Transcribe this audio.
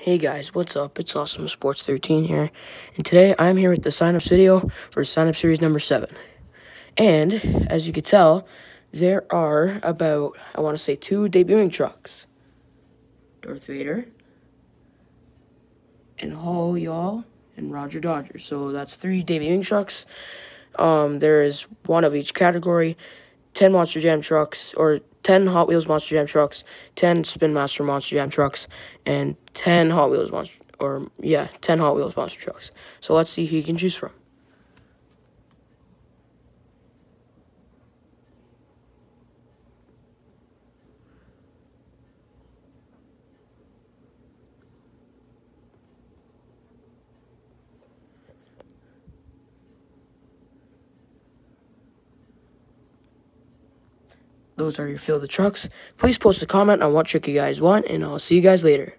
Hey guys, what's up? It's Awesome Sports 13 here, and today I'm here with the sign-ups video for sign-up series number 7. And, as you can tell, there are about, I want to say, two debuting trucks. Darth Vader, and Hall Y'all, and Roger Dodger. So that's three debuting trucks. Um, there is one of each category, 10 Monster Jam trucks, or 10 Hot Wheels Monster Jam trucks, 10 Spin Master Monster Jam trucks, and 10 Hot Wheels Monster, or yeah, 10 Hot Wheels Monster trucks. So let's see who you can choose from. Those are your fill the trucks. Please post a comment on what trick you guys want, and I'll see you guys later.